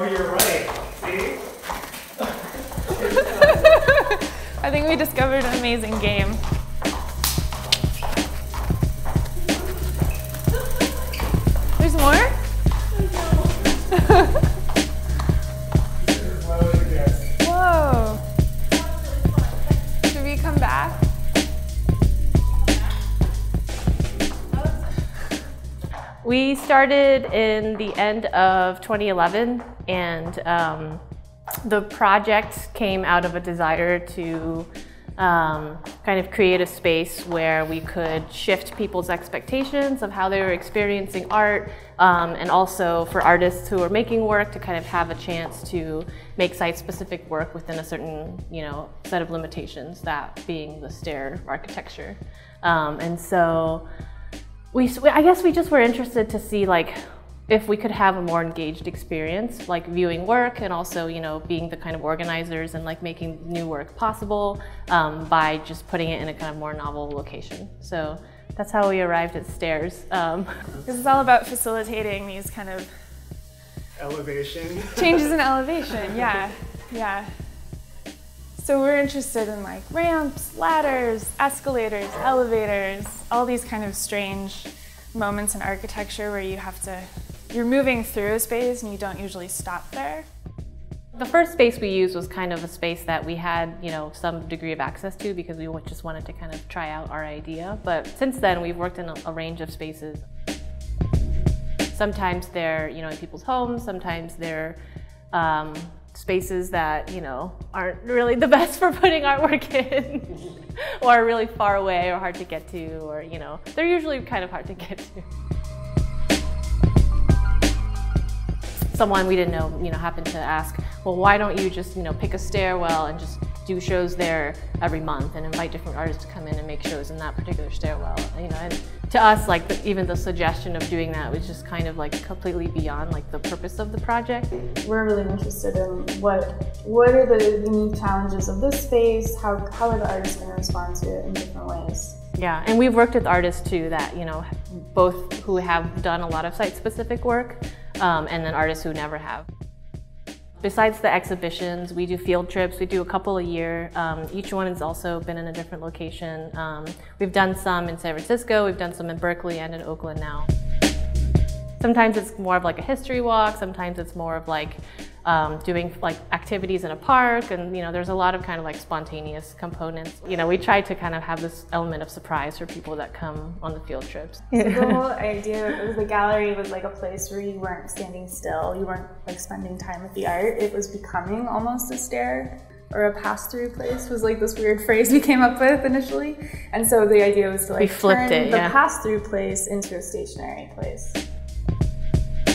Oh, you're right. See? I think we discovered an amazing game. We started in the end of 2011 and um, the project came out of a desire to um, kind of create a space where we could shift people's expectations of how they were experiencing art um, and also for artists who are making work to kind of have a chance to make site-specific work within a certain you know set of limitations, that being the stair architecture. Um, and so we, I guess we just were interested to see like if we could have a more engaged experience, like viewing work and also, you know, being the kind of organizers and like making new work possible um, by just putting it in a kind of more novel location. So that's how we arrived at stairs. Um, this is all about facilitating these kind of elevation changes in elevation. Yeah, yeah. So we're interested in like ramps, ladders, escalators, elevators, all these kind of strange moments in architecture where you have to, you're moving through a space and you don't usually stop there. The first space we used was kind of a space that we had, you know, some degree of access to because we just wanted to kind of try out our idea. But since then, we've worked in a, range of spaces. Sometimes they're, you know, in people's homes. Sometimes they're um, spaces that, you know, aren't really the best for putting artwork in or are really far away or hard to get to or, you know, they're usually kind of hard to get to. Someone we didn't know, you know, happened to ask, well, why don't you just, you know, pick a stairwell and just do shows there every month and invite different artists to come in and make shows in that particular stairwell, you know, and to us, like the, even the suggestion of doing that was just kind of like completely beyond like the purpose of the project. We're really interested in what what are the unique challenges of this space, how, how are the artists going to respond to it in different ways. Yeah, and we've worked with artists too that, you know, both who have done a lot of site-specific work um, and then artists who never have. Besides the exhibitions, we do field trips. We do a couple a year. Um, each one has also been in a different location. Um, we've done some in San Francisco, we've done some in Berkeley and in Oakland now. Sometimes it's more of like a history walk, sometimes it's more of like um, doing like activities in a park and you know there's a lot of kind of like spontaneous components. You know we try to kind of have this element of surprise for people that come on the field trips. So the whole idea of the gallery was like a place where you weren't standing still, you weren't like spending time with the art, it was becoming almost a stair or a pass-through place was like this weird phrase we came up with initially. And so the idea was to like turn it, the pass-through place into a stationary place.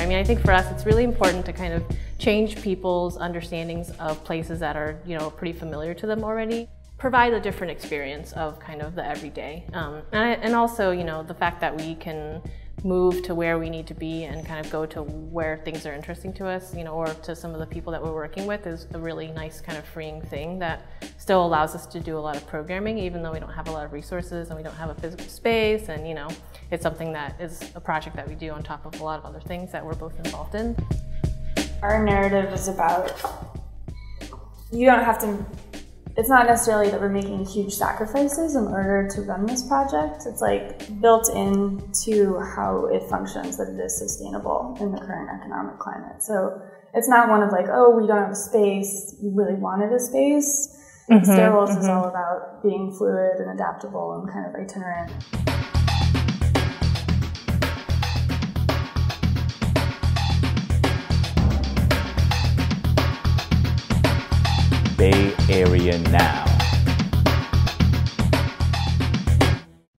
I mean, I think for us, it's really important to kind of change people's understandings of places that are, you know, pretty familiar to them already. Provide a different experience of kind of the everyday. Um, and, I, and also, you know, the fact that we can move to where we need to be and kind of go to where things are interesting to us, you know, or to some of the people that we're working with is a really nice kind of freeing thing that still allows us to do a lot of programming even though we don't have a lot of resources and we don't have a physical space and, you know, it's something that is a project that we do on top of a lot of other things that we're both involved in. Our narrative is about, you don't have to it's not necessarily that we're making huge sacrifices in order to run this project. It's like built into how it functions that it is sustainable in the current economic climate. So it's not one of like, oh, we don't have a space, we really wanted a space. Mm-hmm, Stairwell's mm-hmm. is all about being fluid and adaptable and kind of itinerant. Bay Area now.